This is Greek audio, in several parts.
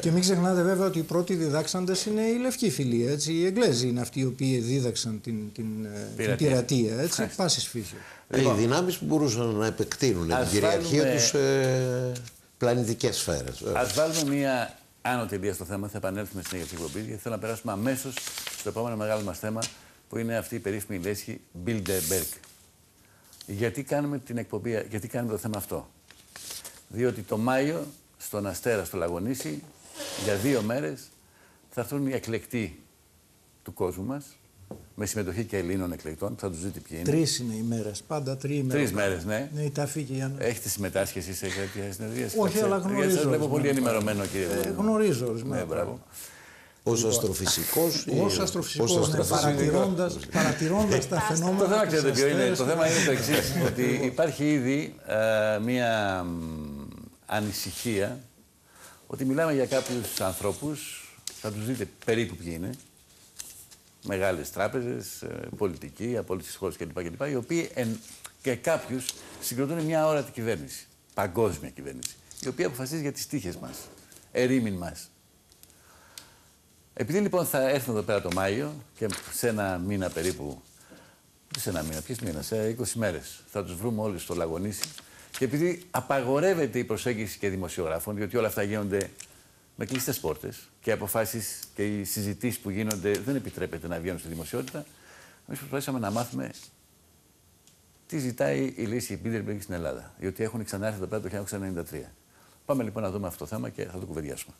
Και μην ξεχνάτε βέβαια ότι οι πρώτοι διδάξαντες είναι οι λευκοί φίλοι. Έτσι. Οι Εγγλέζοι είναι αυτοί οι οποίοι δίδαξαν την, την, ε, την πειρατεία. Έτσι, πάσης φύση. Ε, λοιπόν, οι δυνάμεις που μπορούσαν να επεκτείνουν την κυριαρχία βάλουμε... τους σε πλανητικές σφαίρες. Α βάλουμε μία άνω τελεία στο θέμα. Θα επανέλθουμε στην εκπομπή γιατί θέλω να περάσουμε αμέσως στο επόμενο μεγάλο μας θέμα που είναι αυτή η περίφημη λέσχη Bilderberg. Γιατί κάνουμε την εκπομπή, γιατί κάνουμε το θέμα αυτό; Διότι το Μάιο στον Αστέρα, στο Λαγονίσι, για δύο μέρες θα έρθουν οι εκλεκτοί του κόσμου μας, με συμμετοχή και Ελλήνων εκλεκτών, θα τους δείτε ποιοι είναι. Τρεις είναι οι μέρες. Πάντα τρει ημέρε. Τρεις μέρες, ναι. ναι η ταφή και να... Έχετε συμμετάσχει εσεί σε τέτοια συνεδρία. Όχι, αλλά γνωρίζω. Σας βλέπω πολύ ενημερωμένο, κύριε ε, Γνωρίζω ορισμένα. Ναι, μπράβο. Ω αστροφυσικός. Ω αστροφυσικός. Παρατηρώντα τα φαινόμενα. Το θέμα, ξέρετε ποιο είναι; Το θέμα είναι το εξής. Ότι υπάρχει ήδη ε, μία ανησυχία ότι μιλάμε για κάποιους ανθρώπους, θα τους δείτε περίπου ποιοι είναι, μεγάλες τράπεζες, ε, πολιτικοί, από όλες τις χώρες κλπ. οι οποίοι εν, και κάποιους συγκροτούν μια όρατη κυβέρνηση, παγκόσμια κυβέρνηση, η οποία αποφασίζει για τις τύχες μας, ερήμην μας. Επειδή λοιπόν θα έρθουν εδώ πέρα το Μάιο και σε ένα μήνα περίπου, σε ένα μήνα, ποιες μήνα, σε 20 μέρες, θα τους βρούμε όλοι στο Λαγονίσι και επειδή απαγορεύεται η προσέγγιση και δημοσιογράφων, διότι όλα αυτά γίνονται με κλειστές πόρτες και οι αποφάσεις και οι συζητήσεις που γίνονται δεν επιτρέπεται να βγαίνουν στη δημοσιότητα, εμείς προσπαθήσαμε να μάθουμε τι ζητάει η λύση Μπίντερμπεργκ στην Ελλάδα. Διότι έχουν ξανάρθει εδώ πέρα το 1993. Πάμε λοιπόν να δούμε αυτό το θέμα και θα το κουβεντιάσουμε.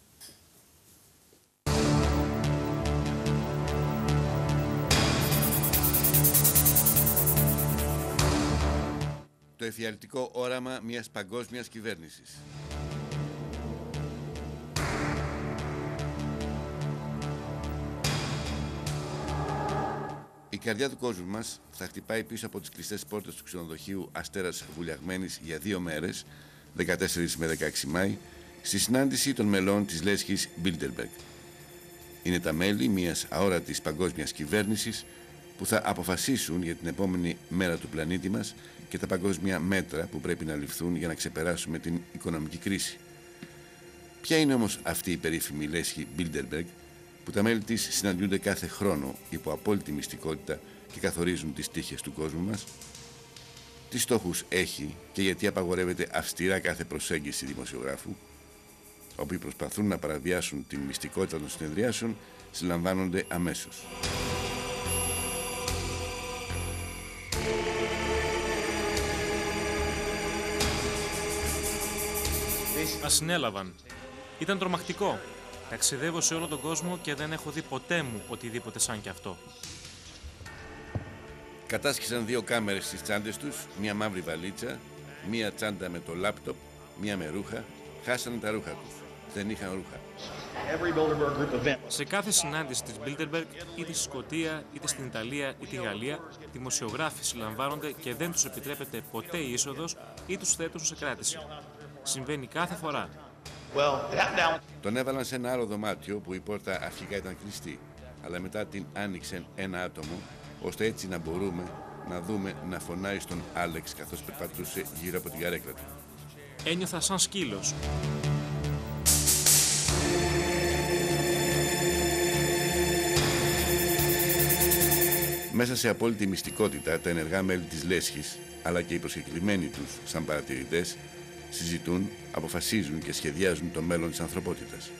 Το εφιαλτικό όραμα μιας παγκόσμιας κυβέρνησης. Η καρδιά του κόσμου μας θα χτυπάει πίσω από τις κλειστές πόρτες του ξενοδοχείου Αστέρας Βουλιαγμένης για δύο μέρες, 14 με 16 Μάη, στη συνάντηση των μελών της λέσχης Bilderberg. Είναι τα μέλη μιας αόρατης παγκόσμιας κυβέρνησης που θα αποφασίσουν για την επόμενη μέρα του πλανήτη μας και τα παγκόσμια μέτρα που πρέπει να ληφθούν για να ξεπεράσουμε την οικονομική κρίση. Ποια είναι όμως αυτή η περίφημη λέσχη Bilderberg που τα μέλη της συναντιούνται κάθε χρόνο υπό απόλυτη μυστικότητα και καθορίζουν τις τύχες του κόσμου μας; Τι στόχους έχει και γιατί απαγορεύεται αυστηρά κάθε προσέγγιση δημοσιογράφου, οποίοι προσπαθούν να παραβιάσουν την μυστικότητα των συνεδριάσεων, συλλαμβάνονται αμέσως. Μας συνέλαβαν. Ήταν τρομακτικό. Ταξιδεύω σε όλο τον κόσμο και δεν έχω δει ποτέ μου οτιδήποτε σαν κι αυτό. Κατάσχεσαν δύο κάμερες στις τσάντες τους, μία μαύρη βαλίτσα, μία τσάντα με το λάπτοπ, μία με ρούχα. Χάσανε τα ρούχα τους. Δεν είχαν ρούχα. Σε κάθε συνάντηση της Bilderberg, είτε στη Σκωτία, είτε στην Ιταλία, είτε στη Γαλλία, δημοσιογράφοι συλλαμβάνονται και δεν τους επιτρέπεται ποτέ η είσοδος ή τους θέτουν σε κράτηση. Συμβαίνει κάθε φορά. Τον έβαλαν σε ένα άλλο δωμάτιο που η πόρτα αρχικά ήταν κλειστή, αλλά μετά την άνοιξε ένα άτομο, ώστε έτσι να μπορούμε να δούμε να φωνάει στον Άλεξ καθώς περπατούσε γύρω από την καρέκλα του. Ένιωθα σαν σκύλος. Μέσα σε απόλυτη μυστικότητα, τα ενεργά μέλη της Λέσχης, αλλά και οι προσκεκλημένοι τους σαν παρατηρητές, συζητούν, αποφασίζουν και σχεδιάζουν το μέλλον της ανθρωπότητας.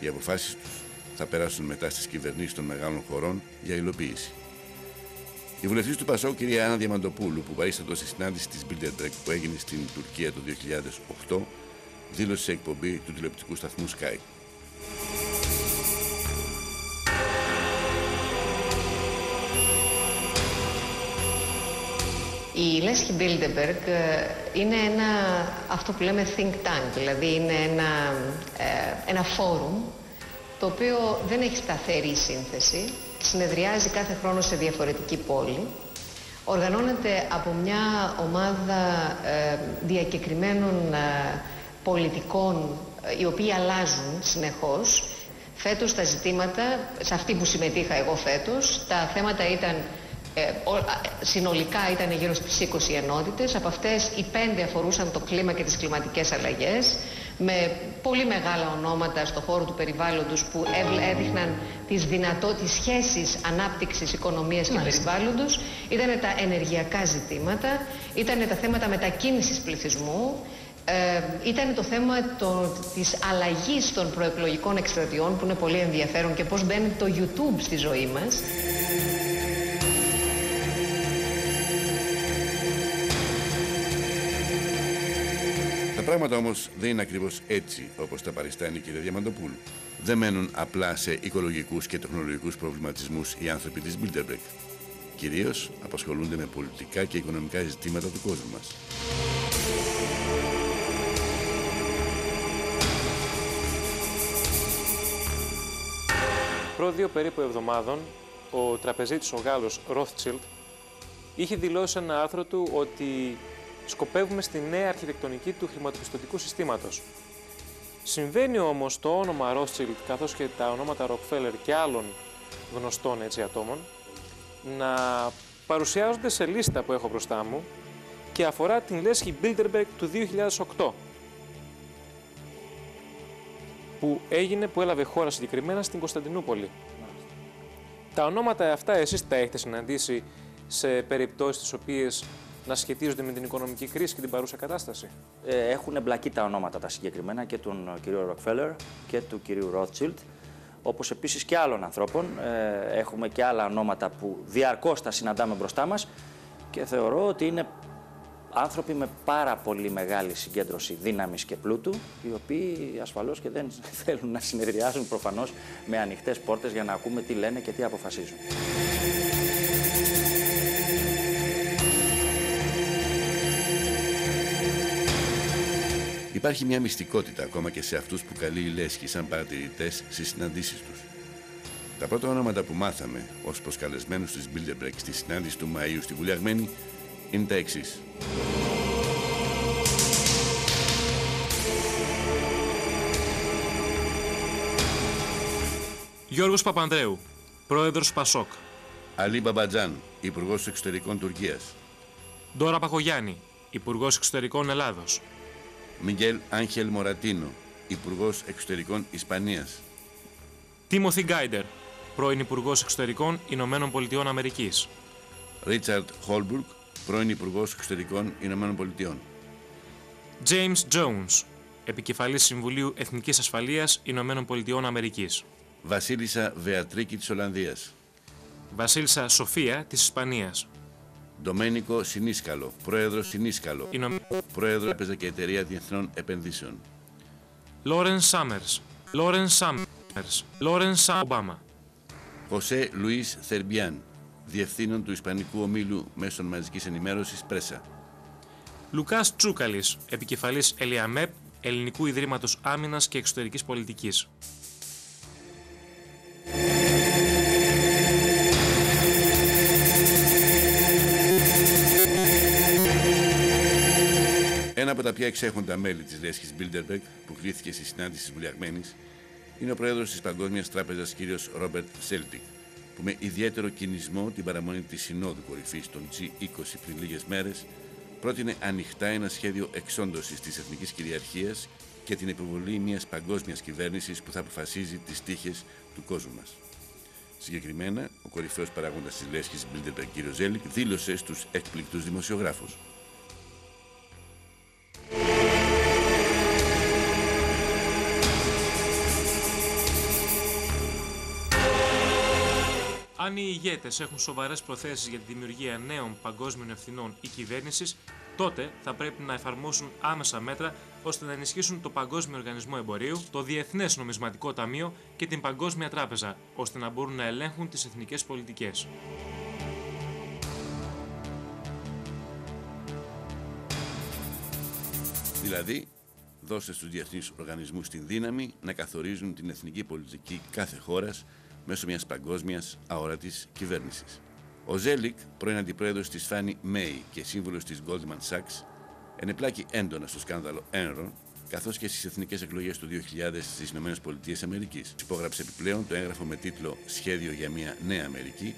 Οι αποφάσεις τους θα περάσουν μετά στις κυβερνήσεις των μεγάλων χωρών για υλοποίηση. Η βουλευτής του Πασό, κυρία Άννα Διαμαντοπούλου, που παρίστατο στη συνάντηση της Bilderberg που έγινε στην Τουρκία το 2008, δήλωσε σε εκπομπή του τηλεοπτικού σταθμού Sky. Η Λέσχη Bilderberg ε, είναι ένα, αυτό που λέμε think tank, δηλαδή είναι ένα, ε, ένα φόρουμ το οποίο δεν έχει σταθερή σύνθεση, συνεδριάζει κάθε χρόνο σε διαφορετική πόλη, οργανώνεται από μια ομάδα ε, διακεκριμένων πολιτικών οι οποίοι αλλάζουν συνεχώς. Φέτος τα ζητήματα, σε αυτή που συμμετείχα εγώ φέτος, τα θέματα ήταν ε, συνολικά ήταν γύρω στις 20 ενότητες. Από αυτές οι 5 αφορούσαν το κλίμα και τις κλιματικές αλλαγές με πολύ μεγάλα ονόματα στο χώρο του περιβάλλοντος που έδειχναν τις, δυνατό, τις σχέσεις ανάπτυξης οικονομίας και περιβάλλοντος. Ήταν τα ενεργειακά ζητήματα, ήταν τα θέματα μετακίνησης πληθυσμού, ε, ήταν το θέμα το, της αλλαγής των προεκλογικών εκστρατιών που είναι πολύ ενδιαφέρον και πώς μπαίνει το YouTube στη ζωή μας. Πράγματα όμως δεν είναι ακριβώς έτσι όπως τα παριστάνει η κυρία Διαμαντοπούλου. Δεν μένουν απλά σε οικολογικούς και τεχνολογικούς προβληματισμούς οι άνθρωποι της Bilderberg. Κυρίως απασχολούνται με πολιτικά και οικονομικά ζητήματα του κόσμου μας. Προ δύο περίπου εβδομάδων, ο τραπεζίτης ο Γάλλος Rothschild είχε δηλώσει ένα άρθρο του ότι σκοπεύουμε στη νέα αρχιτεκτονική του χρηματοπιστωτικού συστήματος. Συμβαίνει όμως το όνομα Rothschild καθώς και τα ονόματα Rockefeller και άλλων γνωστών έτσι ατόμων να παρουσιάζονται σε λίστα που έχω μπροστά μου και αφορά την λέσχη Bilderberg του 2008 που έγινε, που έλαβε χώρα συγκεκριμένα στην Κωνσταντινούπολη. Τα ονόματα αυτά εσείς τα έχετε συναντήσει σε περιπτώσεις τις οποίες να σχετίζονται με την οικονομική κρίση και την παρούσα κατάσταση; Ε, έχουν εμπλακεί τα ονόματα τα συγκεκριμένα και του κυρίου Ροκφέλλερ και του κυρίου Ρότσιλτ, όπως επίσης και άλλων ανθρώπων. Ε, έχουμε και άλλα ονόματα που διαρκώς τα συναντάμε μπροστά μας και θεωρώ ότι είναι άνθρωποι με πάρα πολύ μεγάλη συγκέντρωση δύναμης και πλούτου, οι οποίοι ασφαλώς και δεν θέλουν να συνεδριάζουν προφανώς με ανοιχτές πόρτες για να ακούμε τι λένε και τι αποφασίζουν. Υπάρχει μια μυστικότητα ακόμα και σε αυτούς που καλεί η Λέσχη σαν παρατηρητές στις συναντήσεις τους. Τα πρώτα ονόματα που μάθαμε ως προσκαλεσμένους της Bilderberg στη συνάντηση του Μαΐου στη Βουλιαγμένη είναι τα εξής. Γιώργος Παπανδρέου, πρόεδρος Πασόκ. Αλή Μπαμπατζάν, Υπουργός Εξωτερικών Τουρκίας. Ντόρα Παχογιάννη, Υπουργός Εξωτερικών Ελλάδος. Μιγγέλ Άγχελ Μορατίνο, Υπουργός Εξωτερικών Ισπανίας. Τίμωθη Γκάιντερ, πρώην Υπουργός Εξωτερικών Ηνωμένων Πολιτειών Αμερικής. Ρίτσαρντ Χόλμπουργκ, πρώην Υπουργός Εξωτερικών Ηνωμένων Πολιτειών. James Jones, Επικεφαλής Συμβουλίου Εθνικής Ασφαλείας Ηνωμένων Πολιτειών Αμερικής. Βασίλισσα Βεατρίκη της Ολλανδίας. Βασίλισσα Σοφία της Ισπανίας. Ντομένικο Συνίσκαλο, πρόεδρος Συνίσκαλο, Ηνω... πρόεδρο Έπαιζα και Εταιρεία Διεθνών Επενδύσεων. Λόρεν Σάμερς. Λόρεν Σάμερς. Λόρεν Ομπάμα. Χωσέ Λουίς Θερμπιάν, διευθύνων του Ισπανικού Ομίλου Μέσων Μαζικής Ενημέρωσης Πρέσα. Λουκάς Τσούκαλης, επικεφαλής Ελιαμέπ, Ελληνικού Ιδρύματος Άμυνας και Εξωτερικής Πολιτικής. Ένα από τα πιο εξέχοντα μέλη της λέσχης Bilderberg που κλήθηκε στη συνάντηση της Βουλιαγμένης είναι ο πρόεδρος της Παγκόσμιας Τράπεζας κ. Ρόμπερτ Ζέλικ, που με ιδιαίτερο κυνισμό την παραμονή της Συνόδου Κορυφής των G20 πριν λίγες μέρες πρότεινε ανοιχτά ένα σχέδιο εξόντωσης της εθνικής κυριαρχίας και την επιβολή μιας παγκόσμιας κυβέρνησης που θα αποφασίζει τις τύχες του κόσμου μας. Συγκεκριμένα, ο κορυφαίος παράγοντας της λέσχης Bilderberg κ. Ζέλικ δήλωσε στους έκπληκτους δημοσιογράφους. Αν οι ηγέτες έχουν σοβαρές προθέσεις για τη δημιουργία νέων παγκόσμιων ευθυνών ή κυβέρνησης, τότε θα πρέπει να εφαρμόσουν άμεσα μέτρα ώστε να ενισχύσουν το Παγκόσμιο Οργανισμό Εμπορίου, το Διεθνές Νομισματικό Ταμείο και την Παγκόσμια Τράπεζα, ώστε να μπορούν να ελέγχουν τις εθνικές πολιτικές. Δηλαδή, δώστε στους διεθνείς οργανισμούς την δύναμη να καθορίζουν την εθνική πολιτική κάθε χώρας μέσω μιας παγκόσμιας αόρατης κυβέρνησης. Ο Ζέλικ, πρώην αντιπρόεδρος της Φάνι Μέι και σύμβουλος της Goldman Sachs, ενεπλάκη έντονα στο σκάνδαλο Enron, καθώς και στις εθνικές εκλογές του 2000 στις ΗΠΑ. Υπόγραψε επιπλέον το έγγραφο με τίτλο Σχέδιο για μια νέα Αμερική,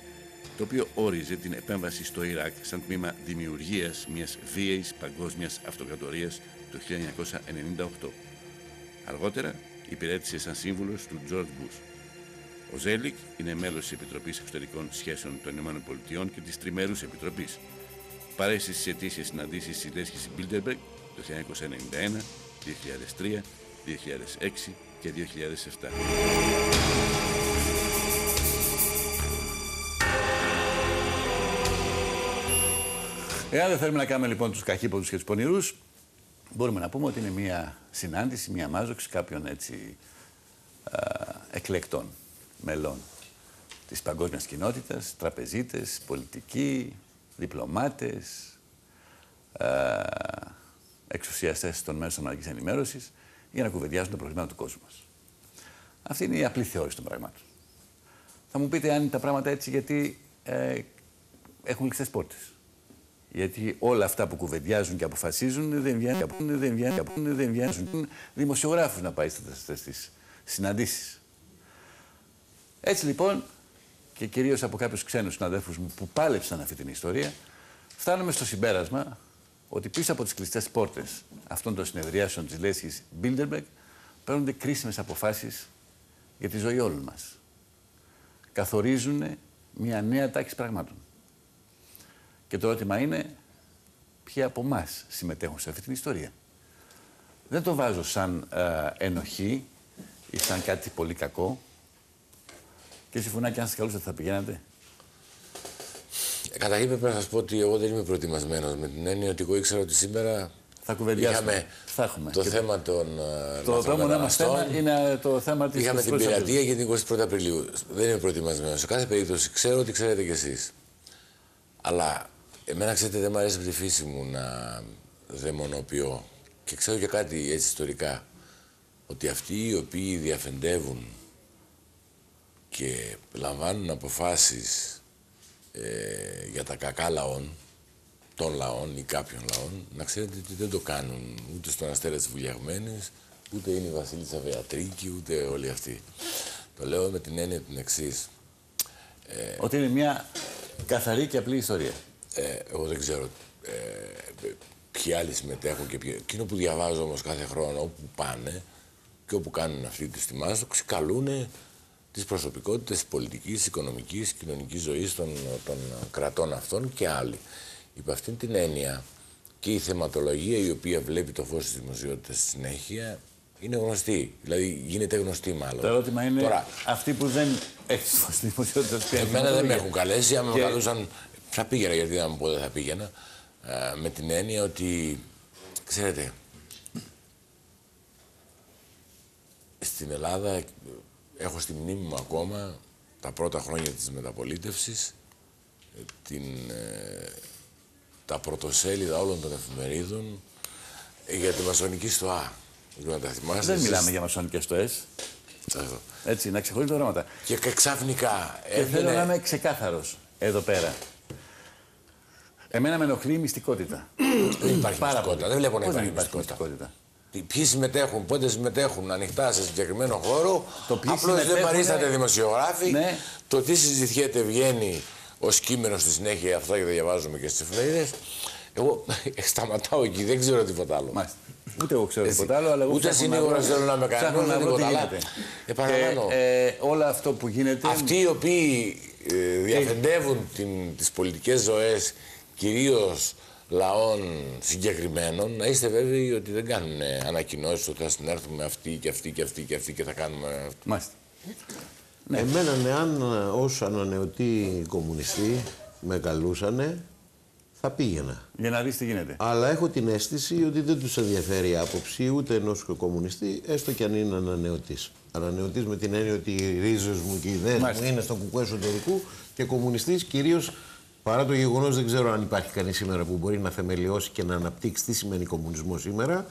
το οποίο όριζε την επέμβαση στο Ιράκ σαν τμήμα δημιουργίας μιας βίαιης παγκόσμιας αυτοκρατορίας το 1998. Αργότερα υπηρέτησε σαν σύμβουλος του George Bush. Ο Ζέλικ είναι μέλος της Επιτροπής Εξωτερικών Σχέσεων των ΗΠΑ και της Τριμέρους Επιτροπής. Παρέσει στις αιτήσεις συναντήσεις της Λέσχης Bilderberg το 1991, 2003, 2006 και 2007. Εάν δεν θέλουμε να κάνουμε λοιπόν τους καχύποπτους και τους πονηρούς, μπορούμε να πούμε ότι είναι μια συνάντηση, μια μάζοξη κάποιων έτσι α, εκλεκτών μελών της παγκόσμιας κοινότητας, τραπεζίτες, πολιτικοί, διπλωμάτες, α, εξουσιαστές των μέσων μαζικής ενημέρωσης για να κουβεντιάζουν το προβλήμα του κόσμου μας. Αυτή είναι η απλή θεώρηση των πραγμάτων. Θα μου πείτε αν είναι τα πράγματα έτσι γιατί ε, έχουν κλειστές πόρτες. Γιατί όλα αυτά που κουβεντιάζουν και αποφασίζουν δεν βγαίνουν, δεν βγαίνουν, δεν βγαίνουν. Δημοσιογράφους να πάει στις συναντήσεις. Έτσι λοιπόν, και κυρίως από κάποιους ξένους συναδέλφους μου που πάλεψαν αυτή την ιστορία, φτάνουμε στο συμπέρασμα ότι πίσω από τις κλειστές πόρτες αυτών των συνεδριάσεων της λέσχης Bilderberg παίρνονται κρίσιμες αποφάσεις για τη ζωή όλων μας. Καθορίζουν μια νέα τάξη πραγμάτων. Και το ερώτημα είναι ποιοι από εμάς συμμετέχουν σε αυτή την ιστορία. Δεν το βάζω σαν ε, ενοχή ή σαν κάτι πολύ κακό. Και συμφωνά αν σας καλούσατε θα πηγαίνατε. Ε, καταρχήν πρέπει να σας πω ότι εγώ δεν είμαι προετοιμασμένος με την έννοια ότι εγώ ήξερα ότι σήμερα θα κουβεντιάσουμε. Θα έχουμε. Το θέμα των. Ε, το επόμενο μας θέμα είναι το θέμα της. Είχαμε την πειρατεία για την 21η Απριλίου. Δεν είμαι προετοιμασμένος. Σε κάθε περίπτωση ξέρω ότι ξέρετε κι εσείς. Αλλά Εμένα, ξέρετε, δεν μου αρέσει από τη φύση μου να δαιμονοποιώ. Και ξέρω και κάτι έτσι ιστορικά. Ότι αυτοί οι οποίοι διαφεντεύουν και λαμβάνουν αποφάσεις ε, για τα κακά λαών, των λαών ή κάποιων λαών, να ξέρετε ότι δεν το κάνουν ούτε στον Αστέρας της Βουλιαγμένης, ούτε είναι η Βασίλισσα Βεατρίκη, ούτε όλοι αυτοί. Το λέω με την έννοια την εξής. Ε, ότι είναι μια καθαρή και απλή ιστορία. Ε, εγώ δεν ξέρω ε, ποιοι άλλοι συμμετέχουν και ποιοι. Εκείνο που διαβάζω όμως κάθε χρόνο όπου πάνε και όπου κάνουν αυτή τη στιγμή, καλούν τι προσωπικότητε της πολιτικής, οικονομικής, κοινωνικής ζωής των, των κρατών αυτών και άλλοι. Υπό αυτήν την έννοια και η θεματολογία η οποία βλέπει το φως της δημοσιότητας στη συνέχεια είναι γνωστή. Δηλαδή γίνεται γνωστή μάλλον. Το ερώτημα είναι Τώρα, αυτοί που δεν έχουν φως στη δημοσιότητας. Εμένα δεν με έχουν καλέσει. Αν με καλούσαν θα πήγαινα, γιατί να μου πω δεν θα πήγαινα. Ε, με την έννοια ότι, ξέρετε, στην Ελλάδα έχω στη μνήμη μου ακόμα τα πρώτα χρόνια της μεταπολίτευσης την, ε, τα πρωτοσέλιδα όλων των εφημερίδων για τη μασονική στοά. Δεν τα θυμάστε. Δεν μιλάμε για μασονικές στοές. Έτσι, να ξεχωρίζει τα πράγματα. Και ξαφνικά. Και θέλω να είμαι ξεκάθαρος εδώ πέρα. Εμένα με ενοχλεί η μυστικότητα. δεν υπάρχει μυστικότητα. Δεν βλέπω να υπάρχει, μυστικότητα; Ποιοι συμμετέχουν, πότε συμμετέχουν ανοιχτά σε συγκεκριμένο χώρο. Απλώς δεν παρίσταται δημοσιογράφοι. Ναι. Το τι συζητιέται βγαίνει ως κείμενο στη συνέχεια, αυτά και δεν διαβάζουμε και στις εφημερίδες. Εγώ σταματάω εκεί, δεν ξέρω τίποτα άλλο. Μάλιστα. Ούτε εγώ ξέρω τίποτα άλλο, αλλά εγώ Ούτε συνήγορα θέλω να με κάνω, δεν τίποτα άλλο. Επαναλαμβάνω. Ε, όλο αυτό που γίνεται. Αυτοί οι οποίοι ε, διαφεντεύουν τις πολιτικές ζωές κυρίως λαών συγκεκριμένων, να είστε βέβαιοι ότι δεν κάνουν ανακοινώσεις ότι θα συνέρθουμε αυτοί και αυτοί και αυτοί και αυτοί και θα κάνουμε. Μάλιστα. Ναι. Εμένα, εάν ως ανανεωτή κομμουνιστή με καλούσανε, θα πήγαινα. Για να δεις τι γίνεται. Αλλά έχω την αίσθηση ότι δεν τους ενδιαφέρει η άποψη ούτε ενός κομμουνιστή, έστω και αν είναι ανανεωτής. Ανανεωτής με την έννοια ότι οι ρίζες μου και οι ιδέες μου είναι στο κουκουέ εσωτερικού και κομμουνιστής κυρίως Παρά το γεγονός δεν ξέρω αν υπάρχει κανείς σήμερα που μπορεί να θεμελιώσει και να αναπτύξει τι σημαίνει κομμουνισμός σήμερα,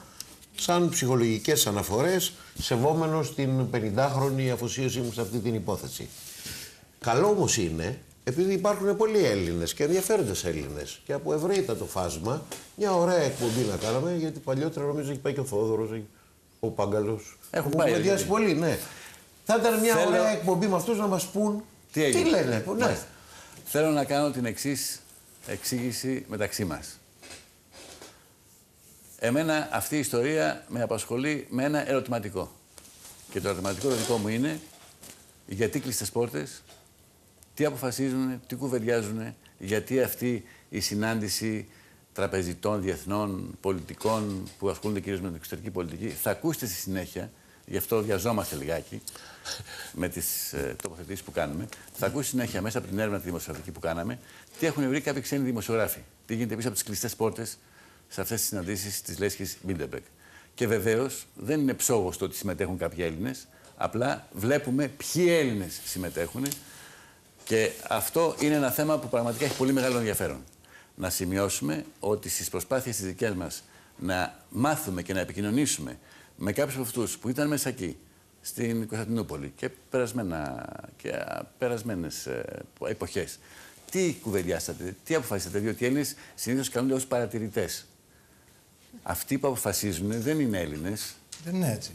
σαν ψυχολογικές αναφορές, σεβόμενο την 50χρονη αφοσίωσή μου σε αυτή την υπόθεση. Καλό όμως είναι, επειδή υπάρχουν πολλοί Έλληνες και ενδιαφέροντες Έλληνες και από ευρύτατο φάσμα, μια ωραία εκπομπή να κάναμε, γιατί παλιότερα νομίζω έχει πάει και ο Θόδωρος, ο Πάγκαλος. Έχουν πάει. πολύ, ναι. Θα ήταν μια Θέλω... ωραία εκπομπή με αυτούς να μας πούν τι, τι λένε. Ναι. Θέλω να κάνω την εξής εξήγηση μεταξύ μας. Εμένα αυτή η ιστορία με απασχολεί με ένα ερωτηματικό. Και το ερωτηματικό το δικό μου είναι γιατί κλειστές πόρτες, τι αποφασίζουν, τι κουβεντιάζουν, γιατί αυτή η συνάντηση τραπεζιτών, διεθνών, πολιτικών που ασχολούνται κυρίως με την εξωτερική πολιτική. Θα ακούσετε στη συνέχεια, γι' αυτό βιαζόμαστε λιγάκι με τις ε, τοποθετήσεις που κάνουμε. Θα ακούσετε συνέχεια μέσα από την έρευνα τη δημοσιογραφική που κάναμε, τι έχουν βρει κάποιοι ξένοι δημοσιογράφοι. Τι γίνεται πίσω από τις κλειστές πόρτες σε αυτές τις συναντήσεις της Λέσχης Μπίλτεμπεκ. Και βεβαίως δεν είναι ψόγος το ότι συμμετέχουν κάποιοι Έλληνες. Απλά βλέπουμε ποιοι Έλληνες συμμετέχουν. Και αυτό είναι ένα θέμα που πραγματικά έχει πολύ μεγάλο ενδιαφέρον να σημειώσουμε ότι στις προσπάθειες της δικές μας να μάθουμε και να επικοινωνήσουμε με κάποιους από αυτούς που ήταν μέσα εκεί, στην Κωνσταντινούπολη και, περασμένα, και περασμένες ε, εποχές, τι κουβεντιάσατε, τι αποφασίσατε, διότι οι Έλληνες συνήθως καλούνται ως παρατηρητές. Αυτοί που αποφασίζουν δεν είναι Έλληνες. Δεν είναι έτσι.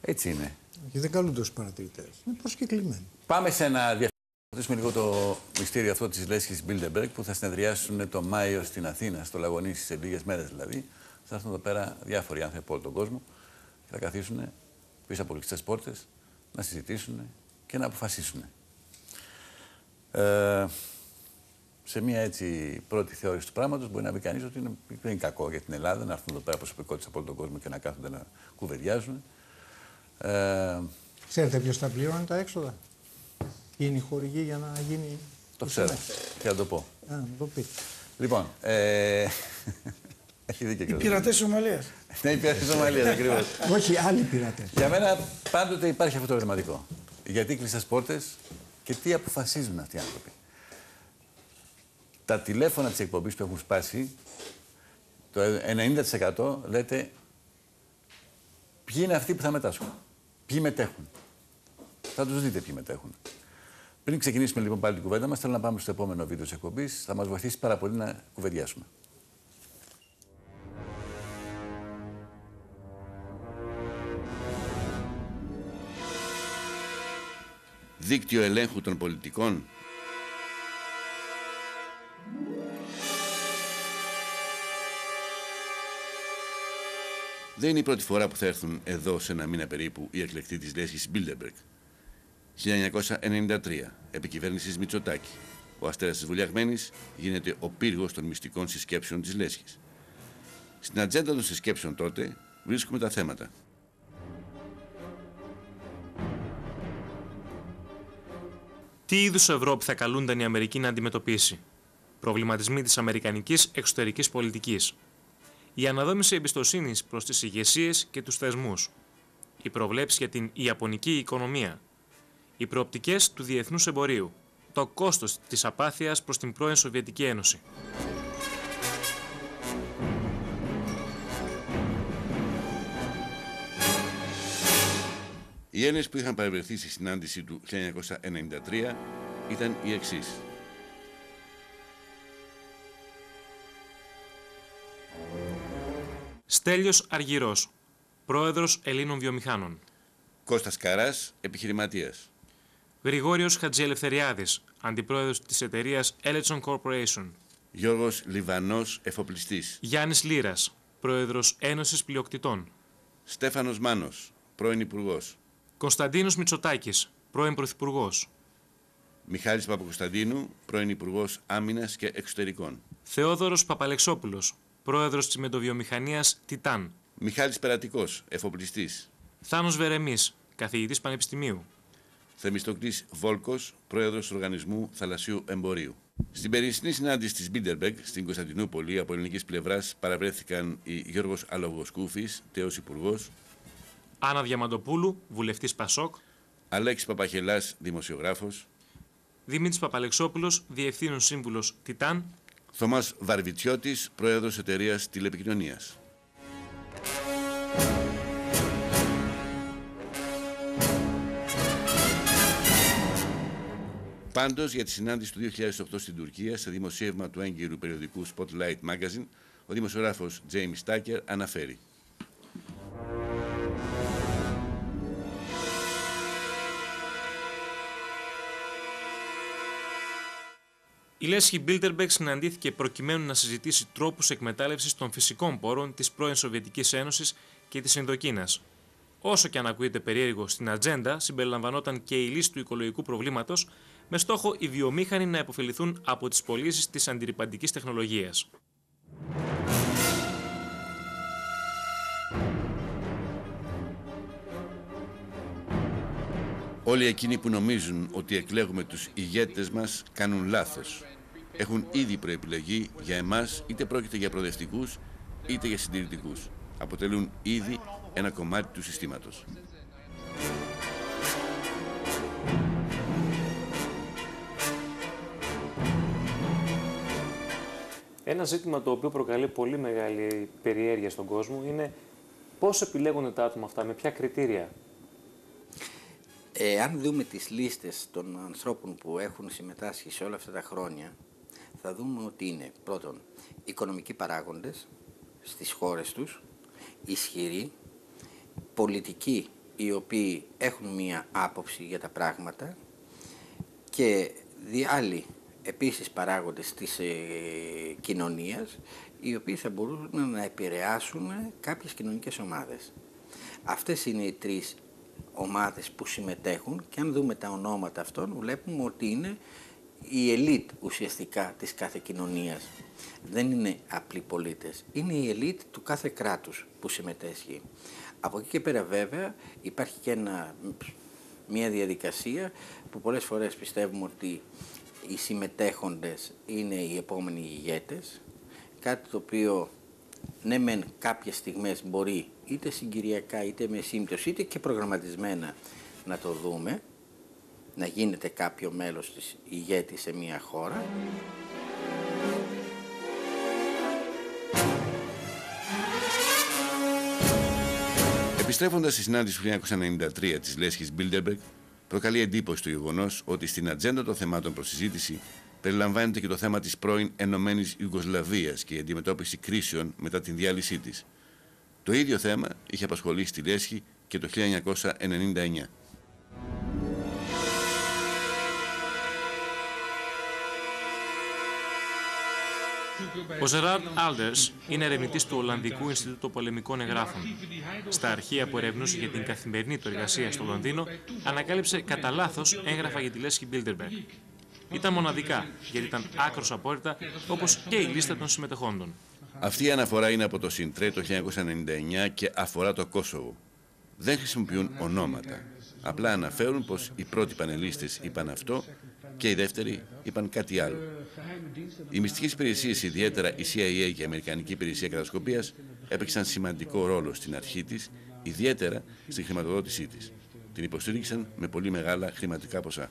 Έτσι είναι. Και δεν καλούνται ως παρατηρητές. Είναι προσκεκλημένοι. Πάμε σε ένα ρωτήσουμε λίγο το μυστήριο αυτό της λέσχης Bilderberg που θα συνεδριάσουν το Μάιο στην Αθήνα, στο Λαγονίσι, σε λίγες μέρες δηλαδή. Θα έρθουν εδώ πέρα διάφοροι άνθρωποι από όλο τον κόσμο και θα καθίσουν πίσω από κλειστέ πόρτες να συζητήσουν και να αποφασίσουν. Ε, σε μια έτσι πρώτη θεώρηση του πράγματος μπορεί να πει κανείς ότι είναι, δεν είναι κακό για την Ελλάδα να έρθουν εδώ πέρα προσωπικότητες από όλο τον κόσμο και να κάθονται να κουβεντιάζουν. Ε, Ξέρετε ποιος θα πληρώνει τα έξοδα; Είναι η χορηγή για να γίνει. Το ξέρω. Και να το πω. Α, να το πείτε. Λοιπόν. Ε... Έχει δίκιο. Οι πειρατές της Ομαλίας. Ναι, οι πειρατές της Ομαλίας, ακριβώς. Όχι, άλλοι πειρατές. Για μένα πάντοτε υπάρχει αυτό το ερωτηματικό. Γιατί κλειστές πόρτες και τι αποφασίζουν αυτοί οι άνθρωποι. Τα τηλέφωνα της εκπομπής που έχουν σπάσει, το 90% λέτε ποιοι είναι αυτοί που θα μετάσχουν. Ποιοι μετέχουν. Θα τους δείτε ποιοι μετέχουν. Πριν ξεκινήσουμε λοιπόν πάλι την κουβέντα μας, θέλω να πάμε στο επόμενο βίντεο της εκπομπής. Θα μας βοηθήσει πάρα πολύ να κουβεντιάσουμε. Δίκτυο ελέγχου των πολιτικών. Δεν είναι η πρώτη φορά που θα έρθουν εδώ σε ένα μήνα περίπου οι εκλεκτοί της λέσχης Bilderberg. 1993, επικυβέρνηση Μητσοτάκη. Ο αστέρας της Βουλιαγμένης γίνεται ο πύργος των μυστικών συσκέψεων της Λέσχης. Στην ατζέντα των συσκέψεων τότε βρίσκουμε τα θέματα. Τι είδους Ευρώπη θα καλούνταν η Αμερική να αντιμετωπίσει; Προβληματισμοί της Αμερικανικής εξωτερικής πολιτικής. Η αναδόμηση εμπιστοσύνης προς τις ηγεσίες και τους θεσμούς. Η προβλέψη για την Ιαπωνική οικονομία οι προοπτικές του διεθνούς εμπορίου, το κόστος της απάθειας προς την πρώην Σοβιετική Ένωση. Οι έννοιες που είχαν παρευρεθεί στη συνάντηση του 1993 ήταν οι εξής. Στέλιος Αργυρός, πρόεδρος Ελλήνων Βιομηχάνων. Κώστας Καράς, επιχειρηματίας. Γρηγόριος Χατζιελευθεριάδης, αντιπρόεδρος της εταιρείας Electron Corporation. Γιώργος Λιβανός, εφοπλιστής. Γιάννης Λύρας, πρόεδρος Ένωσης Πλειοκτητών. Στέφανος Μάνος, πρώην Υπουργός. Κωνσταντίνος Μητσοτάκης, πρώην Πρωθυπουργός. Μιχάλης Παπακοσταντίνου, πρώην Υπουργός Άμυνας και Εξωτερικών. Θεόδωρος Παπαλεξόπουλος, πρόεδρος της μετοβιομηχανίας Τιτάν. Μιχάλης Περατικός, εφοπλιστής. Θάνος Βερεμής, καθηγητής Πανεπιστημίου. Θεμιστοκλής Βόλκος, πρόεδρος του Οργανισμού Θαλασσίου Εμπορίου. Στην περιστινή συνάντηση της Μπίντερμπεργκ στην Κωνσταντινούπολη από ελληνικής πλευράς παραβρέθηκαν οι Γιώργος Αλογοσκούφης, τέος Υπουργός, Άννα Διαμαντοπούλου, βουλευτής Πασόκ, Αλέξης Παπαχελάς, δημοσιογράφος, Δημήτρης Παπαλεξόπουλος, διευθύνων σύμβουλος Τιτάν, Θωμάς Βαρβιτσιώτης, πρόεδρος εταιρείας τηλεπικοινωνίας. Πάντως, για τη συνάντηση του 2008 στην Τουρκία, σε δημοσίευμα του έγκυρου περιοδικού Spotlight Magazine, ο δημοσιογράφος James Tucker αναφέρει. Η Λέσχη Bilderberg συναντήθηκε προκειμένου να συζητήσει τρόπους εκμετάλλευσης των φυσικών πόρων της πρώην Σοβιετικής Ένωσης και της Ινδοκίνας. Όσο και αν ακούγεται περίεργο, στην ατζέντα συμπεριλαμβανόταν και η λύση του οικολογικού προβλήματος με στόχο οι βιομήχανοι να επωφεληθούν από τις πωλήσεις της αντιρρυπαντικής τεχνολογίας. Όλοι εκείνοι που νομίζουν ότι εκλέγουμε τους ηγέτες μας κάνουν λάθος. Έχουν ήδη προεπιλεγεί για εμάς είτε πρόκειται για προοδευτικούς είτε για συντηρητικούς. Αποτελούν ήδη ένα κομμάτι του συστήματος. Ένα ζήτημα το οποίο προκαλεί πολύ μεγάλη περιέργεια στον κόσμο είναι πώς επιλέγουν τα άτομα αυτά, με ποια κριτήρια. Ε, αν δούμε τις λίστες των ανθρώπων που έχουν συμμετάσχει σε όλα αυτά τα χρόνια, θα δούμε ότι είναι πρώτον οικονομικοί παράγοντες στις χώρες τους, ισχυροί, πολιτικοί οι οποίοι έχουν μία άποψη για τα πράγματα και άλλοι επίσης παράγοντες της ε, κοινωνίας οι οποίοι θα μπορούν να επηρεάσουν κάποιες κοινωνικές ομάδες. Αυτές είναι οι τρεις ομάδες που συμμετέχουν και αν δούμε τα ονόματα αυτών βλέπουμε ότι είναι η ελίτ ουσιαστικά της κάθε κοινωνίας. Δεν είναι απλοί πολίτες, είναι η ελίτ του κάθε κράτους που συμμετέσχει. Από εκεί και πέρα βέβαια υπάρχει και μια διαδικασία που πολλές φορές πιστεύουμε ότι οι συμμετέχοντες είναι οι επόμενοι ηγέτες, κάτι το οποίο ναι μεν κάποιες στιγμές μπορεί είτε συγκυριακά είτε με σύμπτωση είτε και προγραμματισμένα να το δούμε, να γίνεται κάποιο μέλος της ηγέτης σε μια χώρα. Επιστρέφοντας στη συνάντηση του 1993 της Λέσχης Μπίλτερμπεργκ, προκαλεί εντύπωση το γεγονός ότι στην ατζέντα των θεμάτων προς συζήτηση περιλαμβάνεται και το θέμα της πρώην Ενωμένης Ιουγκοσλαβίας και η αντιμετώπιση κρίσεων μετά την διάλυσή της. Το ίδιο θέμα είχε απασχολήσει τη Λέσχη και το 1999. Ο Ζεράρντ Άλτερ είναι ερευνητής του Ολλανδικού Ινστιτούτου Πολεμικών Εγγράφων. Στα αρχεία που ερευνούσε για την καθημερινή του εργασία στο Λονδίνο, ανακάλυψε κατά λάθος έγγραφα για τη λέσχη Bilderberg. Ήταν μοναδικά, γιατί ήταν άκρος απόρριτα, όπως και η λίστα των συμμετεχόντων. Αυτή η αναφορά είναι από το Συντρέ το 1999 και αφορά το Κόσοβο. Δεν χρησιμοποιούν ονόματα. Απλά αναφέρουν πως οι πρώτοι πανελίστες είπαν αυτό και οι δεύτεροι είπαν κάτι άλλο. Οι μυστικές υπηρεσίες, ιδιαίτερα η CIA και η Αμερικανική Υπηρεσία Κατασκοπία, έπαιξαν σημαντικό ρόλο στην αρχή της, ιδιαίτερα στη χρηματοδότησή της. Την υποστήριξαν με πολύ μεγάλα χρηματικά ποσά.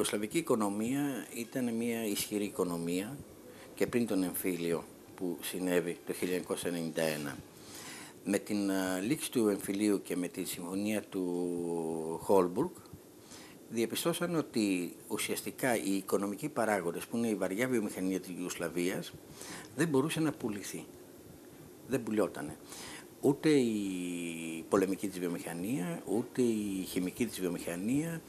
Ιουγκοσλαβική οικονομία ήταν μια ισχυρή οικονομία και πριν τον εμφύλιο που συνέβη το 1991. Με την ε, λήξη του εμφυλίου και με τη συμφωνία του Χόλμπουργκ διαπιστώσαν ότι ουσιαστικά οι οικονομικοί παράγοντες που είναι η βαριά βιομηχανία της Ιουγκοσλαβίας δεν μπορούσε να πουληθεί. Δεν πουλιότανε. Ούτε η πολεμική της βιομηχανία, ούτε η χημική της βιομηχανία,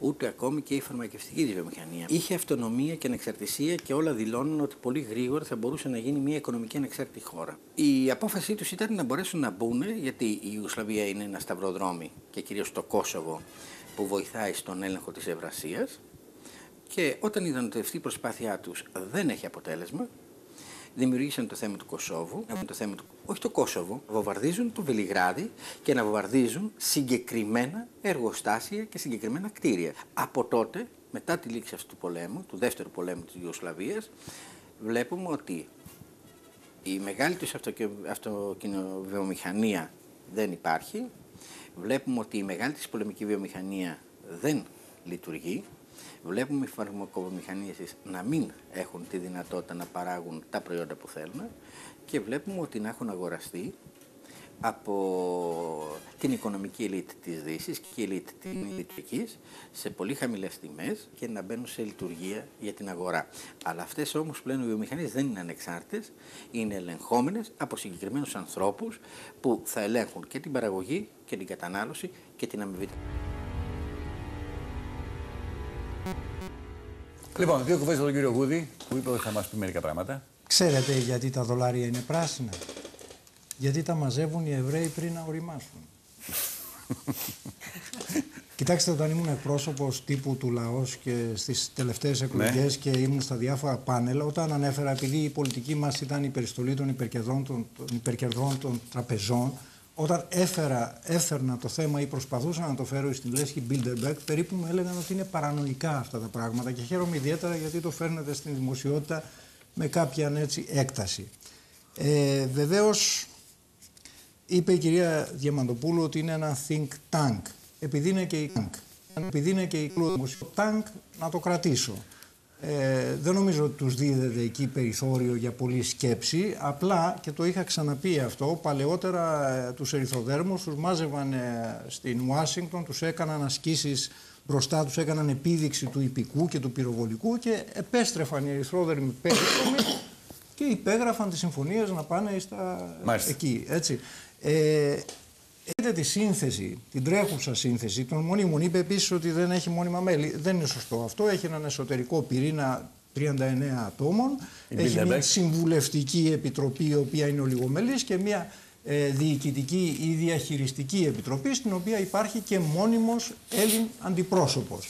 ούτε ακόμη και η φαρμακευτική της βιομηχανία. Είχε αυτονομία και ανεξαρτησία και όλα δηλώνουν ότι πολύ γρήγορα θα μπορούσε να γίνει μια οικονομική ανεξάρτητη χώρα. Η απόφασή τους ήταν να μπορέσουν να μπουν, γιατί η Ιουγκοσλαβία είναι ένα σταυροδρόμι και κυρίως το Κόσοβο που βοηθάει στον έλεγχο της Ευρασίας. Και όταν είδαν ότι αυτή η προσπάθειά τους δεν έχει αποτέλεσμα, δημιουργήσαν το θέμα του Κωσόβου, το θέμα του, όχι το Κόσοβο, βομβαρδίζουν το Βελιγράδι και να βομβαρδίζουν συγκεκριμένα εργοστάσια και συγκεκριμένα κτίρια. Από τότε, μετά τη λήξη αυτού του πολέμου, του δεύτερου πολέμου της Ιουγκοσλαβίας, βλέπουμε ότι η μεγάλη τους αυτοκινοβιομηχανία δεν υπάρχει. Βλέπουμε ότι η μεγάλη της πολεμική βιομηχανία δεν λειτουργεί βλέπουμε οι φαρμακοβιομηχανίες να μην έχουν τη δυνατότητα να παράγουν τα προϊόντα που θέλουν και βλέπουμε ότι να έχουν αγοραστεί από την οικονομική ελίτ της Δύσης και η ελίτ την Δυτικής σε πολύ χαμηλές τιμές και να μπαίνουν σε λειτουργία για την αγορά. Αλλά αυτές όμως πλέον οι βιομηχανίες δεν είναι ανεξάρτητες, είναι ελεγχόμενες από συγκεκριμένους ανθρώπους που θα ελέγχουν και την παραγωγή και την κατανάλωση και την αμοιβή. Λοιπόν, δύο κουβέντες τον κύριο Γούδη που είπε ότι θα μας πει μερικά πράγματα. Ξέρετε γιατί τα δολάρια είναι πράσινα; Γιατί τα μαζεύουν οι Εβραίοι πριν να οριμάσουν. Κοιτάξτε, όταν ήμουν εκπρόσωπος τύπου του λαός και στις τελευταίες εκλογές ναι. και ήμουν στα διάφορα πάνελ, όταν ανέφερα, επειδή η πολιτική μας ήταν η περιστολή των υπερκερδών των, των, υπερκερδών των τραπεζών, όταν έφερα, έφερνα το θέμα ή προσπαθούσα να το φέρω στην λέσχη Bilderberg, περίπου μου έλεγαν ότι είναι παρανοϊκά αυτά τα πράγματα και χαίρομαι ιδιαίτερα γιατί το φέρνετε στην δημοσιότητα με κάποια έτσι, έκταση. Ε, βεβαίως, είπε η κυρία Διαμαντοπούλου ότι είναι ένα think tank. Επειδή είναι και η tank. Επειδή είναι και η tank, να το κρατήσω. Ε, δεν νομίζω ότι τους δίδεται εκεί περιθώριο για πολλή σκέψη. Απλά, και το είχα ξαναπεί αυτό, παλαιότερα ε, τους ερυθροδέρμους τους μάζευαν ε, στην Ουάσιγκτον, τους έκαναν ασκήσεις μπροστά, τους έκαναν επίδειξη του υπηκού και του πυροβολικού και επέστρεφαν οι ερυθρόδερμοι περίπτωμοι και υπέγραφαν τις συμφωνίες να πάνε στα... εκεί. Έτσι. Ε, Έχετε τη σύνθεση, την τρέχουσα σύνθεση των μονίμων. Είπε επίσης ότι δεν έχει μόνιμα μέλη. Δεν είναι σωστό αυτό. Έχει έναν εσωτερικό πυρήνα 39 ατόμων. έχει μια συμβουλευτική επιτροπή, η οποία είναι ολιγομελής και μια ε, διοικητική ή διαχειριστική επιτροπή, στην οποία υπάρχει και μόνιμος Έλλην αντιπρόσωπος.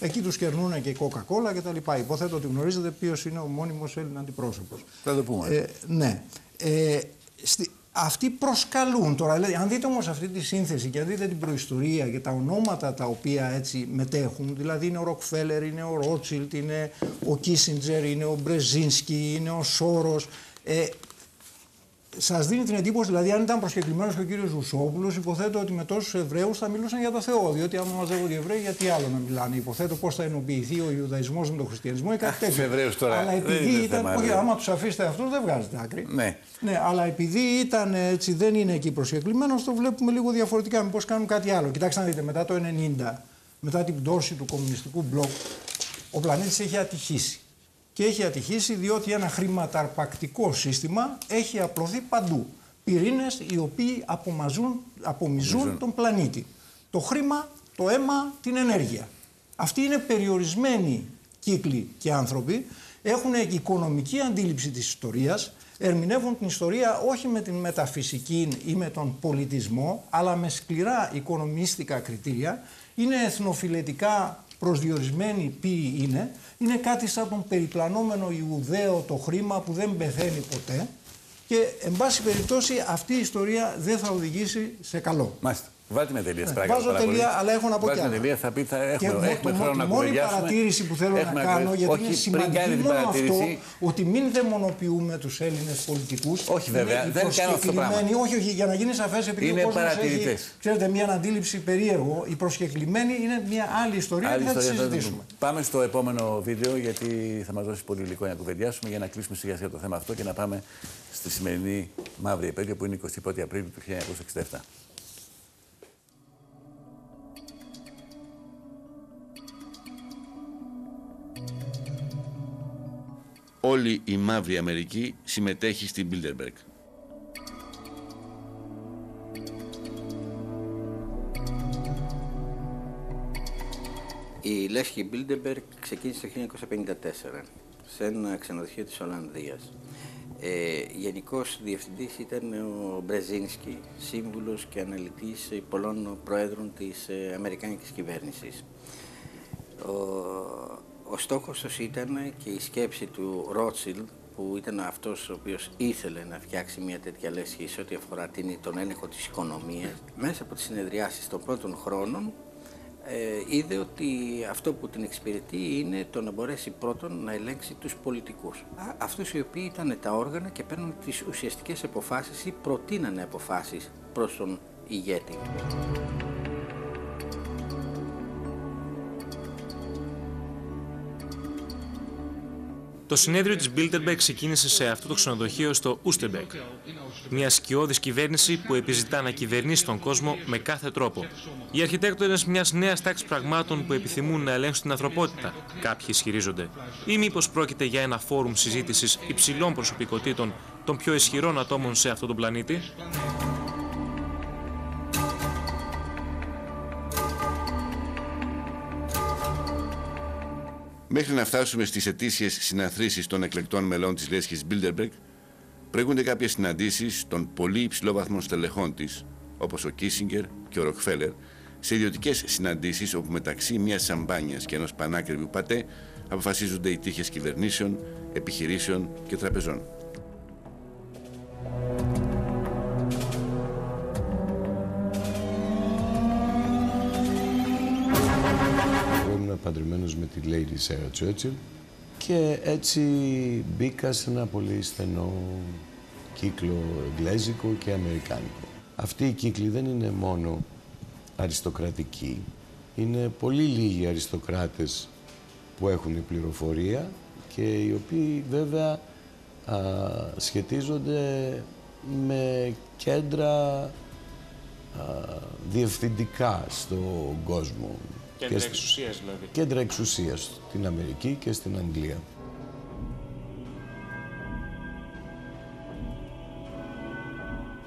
Εκεί τους κερνούν και η Coca-Cola κτλ. Υποθέτω ότι γνωρίζετε ποιος είναι ο μόνιμος Έλλην αντιπρόσωπος. Θα το πούμε. Ε, ναι. Ε, στη, αυτοί προσκαλούν τώρα. Δηλαδή, αν δείτε όμως αυτή τη σύνθεση και αν δείτε την προϊστορία και τα ονόματα τα οποία έτσι μετέχουν, δηλαδή είναι ο Ροκφέλερ, είναι ο Ρότσιλτ, είναι ο Κίσιντζερ, είναι ο Μπρεζίνσκι, είναι ο Σόρο. Ε, Σας δίνει την εντύπωση, δηλαδή, αν ήταν προσκεκλημένος και ο κύριος Ζουσόπουλος, υποθέτω ότι με τόσους Εβραίους θα μιλούσαν για το Θεό. Διότι αν μαζεύονται οι Εβραίοι, γιατί άλλο να μιλάνε; Υποθέτω πώς θα ενοποιηθεί ο Ιουδαϊσμός με τον Χριστιανισμό ή κάτι τέτοιο. τώρα. Αλλά επειδή ήταν. Όχι, άμα τους αφήσετε αυτούς, δεν βγάζετε άκρη. Ναι. ναι. Αλλά επειδή ήταν έτσι, δεν είναι εκεί προσκεκλημένος, το βλέπουμε λίγο διαφορετικά. Μήπως κάνουν κάτι άλλο. Κοιτάξτε να δείτε, μετά το 1990, μετά την πτώση του κομμουνιστικού μπλοκ, ο πλανήτης έχει ατυχήσει και έχει ατυχήσει διότι ένα χρηματαρπακτικό σύστημα έχει απλωθεί παντού. Πυρήνες οι οποίοι απομαζούν, απομιζούν τον πλανήτη. Το χρήμα, το αίμα, την ενέργεια. Αυτοί είναι περιορισμένοι κύκλοι και άνθρωποι, έχουν οικονομική αντίληψη της ιστορίας, ερμηνεύουν την ιστορία όχι με την μεταφυσική ή με τον πολιτισμό, αλλά με σκληρά οικονομίστικα κριτήρια, είναι εθνοφιλετικά προσδιορισμένοι ποιοι είναι, είναι κάτι σαν τον περιπλανόμενο Ιουδαίο το χρήμα που δεν πεθαίνει ποτέ και εν πάση περιπτώσει αυτή η ιστορία δεν θα οδηγήσει σε καλό. Μάλιστα. Βάλτε με τελεία. Ναι, βάζω τελεία, αλλά έχω να πω κι άλλα. τελεία, θα πει, θα έχουμε, και έχουμε χρόνο να κουβεντιάσουμε. Η μόνη παρατήρηση που θέλω να κάνω, γιατί όχι, είναι σημαντικό μόνο αυτό, ότι μην δαιμονοποιούμε τους Έλληνες πολιτικούς. Όχι βέβαια, δεν κάνω αυτό το πράγμα. Όχι, όχι, για να γίνει σαφές, επειδή είναι ο κόσμος έχει, ξέρετε, μια αντίληψη περίεργο, οι προσκεκλημένοι είναι μια άλλη ιστορία άλλη και θα τη συζητήσουμε. Πάμε στο επόμενο βίντεο, γιατί θα μας δώσει πολύ υλικό να κουβεντιάσουμε για να κλείσουμε σιγά σιγά το θέμα αυτό και να πάμε στη σημερινή μαύρη επέτειο που είναι 21 Απρίλη του 1967. Όλη η μαύρη Αμερική συμμετέχει στην Bilderberg. Η λέσχη Bilderberg ξεκίνησε το 1954 σε ένα ξενοδοχείο της Ολλανδίας. Ε, γενικός διευθυντής ήταν ο Μπρεζίνσκι, σύμβουλος και αναλυτής πολλών προέδρων της ε, Αμερικάνικης κυβέρνησης. Ο, ο στόχος τους ήταν και η σκέψη του Ρότσιλ που ήταν αυτός ο οποίος ήθελε να φτιάξει μια τέτοια λέσχη σε ό,τι αφορά την, τον έλεγχο της οικονομίας. Μέσα από τις συνεδριάσεις των πρώτων χρόνων ε, είδε ότι αυτό που την εξυπηρετεί είναι το να μπορέσει πρώτον να ελέγξει τους πολιτικούς. Αυτούς οι οποίοι ήταν τα όργανα και παίρνουν τις ουσιαστικές αποφάσεις ή προτείνανε αποφάσεις προς τον ηγέτη. Το συνέδριο της Bilderberg ξεκίνησε σε αυτό το ξενοδοχείο στο Ούστερμπεκ. Μια σκιώδης κυβέρνηση που επιζητά να κυβερνήσει τον κόσμο με κάθε τρόπο. Οι αρχιτέκτονες μιας νέας τάξης πραγμάτων που επιθυμούν να ελέγξουν την ανθρωπότητα, κάποιοι ισχυρίζονται. Ή μήπως πρόκειται για ένα φόρουμ συζήτησης υψηλών προσωπικότητων των πιο ισχυρών ατόμων σε αυτόν τον πλανήτη; Μέχρι να φτάσουμε στις ετήσιε συναθρήσεις των εκλεκτών μελών της λέσχης Bilderberg, προηγούνται κάποιες συναντήσεις των πολύ υψηλόβαθμων στελεχών της, όπως ο Κίσιγκερ και ο Ροκφέλερ, σε ιδιωτικές συναντήσεις όπου μεταξύ μιας σαμπάνιας και ενός πανάκριβου πατέ αποφασίζονται οι τύχες κυβερνήσεων, επιχειρήσεων και τραπεζών. Παντρεμένος με τη Lady Sarah Churchill και έτσι μπήκα σε ένα πολύ στενό κύκλο εγγλέζικο και αμερικάνικο. Αυτοί οι κύκλοι δεν είναι μόνο αριστοκρατικοί, είναι πολύ λίγοι αριστοκράτες που έχουν πληροφορία και οι οποίοι βέβαια α, σχετίζονται με κέντρα α, διευθυντικά στον κόσμο. Κέντρα εξουσίας δηλαδή. Κέντρα εξουσίας στην Αμερική και στην Αγγλία.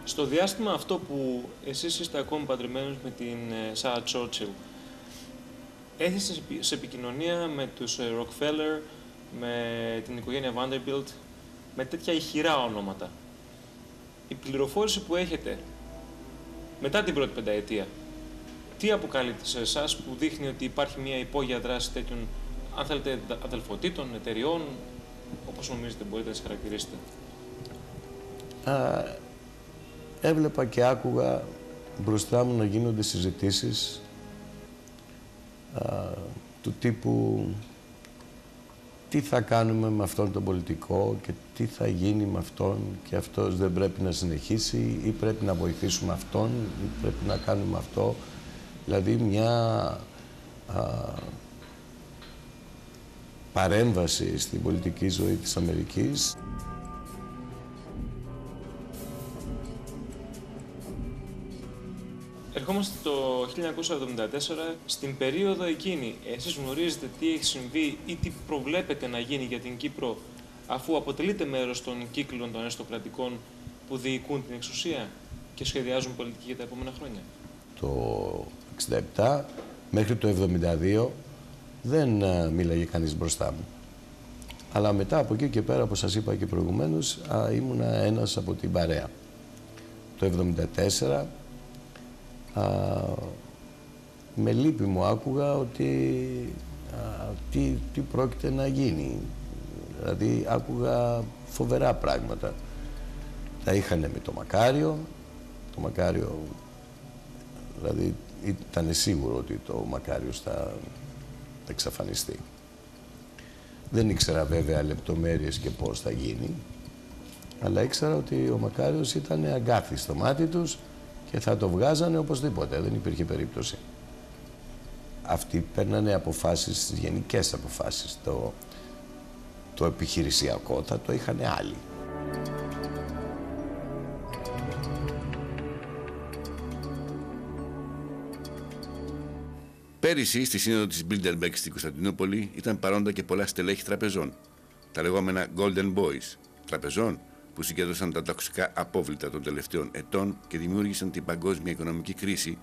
Στο διάστημα αυτό που εσείς είστε ακόμη παντρεμένους με την Σάρα Τσόρτσιλ, έθεστε σε επικοινωνία με τους Rockefeller, με την οικογένεια Vanderbilt, με τέτοια ηχηρά ονόματα. Η πληροφόρηση που έχετε μετά την πρώτη πενταετία, τι αποκαλύπτει σε εσάς που δείχνει ότι υπάρχει μια υπόγεια δράση τέτοιων, αν θέλετε, αδελφοτήτων, εταιριών, όπως νομίζετε μπορείτε να τις χαρακτηρίσετε. Α, έβλεπα και άκουγα μπροστά μου να γίνονται συζητήσεις α, του τύπου τι θα κάνουμε με αυτόν τον πολιτικό και τι θα γίνει με αυτόν και αυτός δεν πρέπει να συνεχίσει ή πρέπει να βοηθήσουμε αυτόν ή πρέπει να κάνουμε αυτό. Δηλαδή μια α, παρέμβαση στην πολιτική ζωή της Αμερικής. Ερχόμαστε το 1974, στην περίοδο εκείνη. Εσείς γνωρίζετε τι έχει συμβεί ή τι προβλέπετε να γίνει για την Κύπρο αφού αποτελείται μέρος των κύκλων των αριστοκρατικών που διοικούν την εξουσία και σχεδιάζουν πολιτική για τα επόμενα χρόνια; Το 67 μέχρι το 72 δεν uh, μίλαγε κανείς μπροστά μου. Αλλά μετά από εκεί και πέρα, όπως σας είπα και προηγουμένως, α, ήμουνα ένας από την παρέα. Το 74 α, με λύπη μου άκουγα ότι α, τι, τι πρόκειται να γίνει. Δηλαδή άκουγα φοβερά πράγματα. Τα είχαν με το Μακάριο, το Μακάριο δηλαδή ήταν σίγουρο ότι το Μακάριος θα εξαφανιστεί. Δεν ήξερα βέβαια λεπτομέρειες και πώς θα γίνει, αλλά ήξερα ότι ο Μακάριος ήταν αγκάθι στο μάτι τους και θα το βγάζανε οπωσδήποτε, δεν υπήρχε περίπτωση. Αυτοί παίρνανε αποφάσεις, γενικές αποφάσεις. Το, το επιχειρησιακό θα το είχαν άλλοι. Πέρυσι, στη σύνοδο της Bilderberg στην Κωνσταντινούπολη, ήταν παρόντα και πολλά στελέχη τραπεζών. Τα λεγόμενα Golden Boys. Τραπεζών που συγκέντρωσαν τα τοξικά απόβλητα των τελευταίων ετών και δημιούργησαν την παγκόσμια οικονομική κρίση,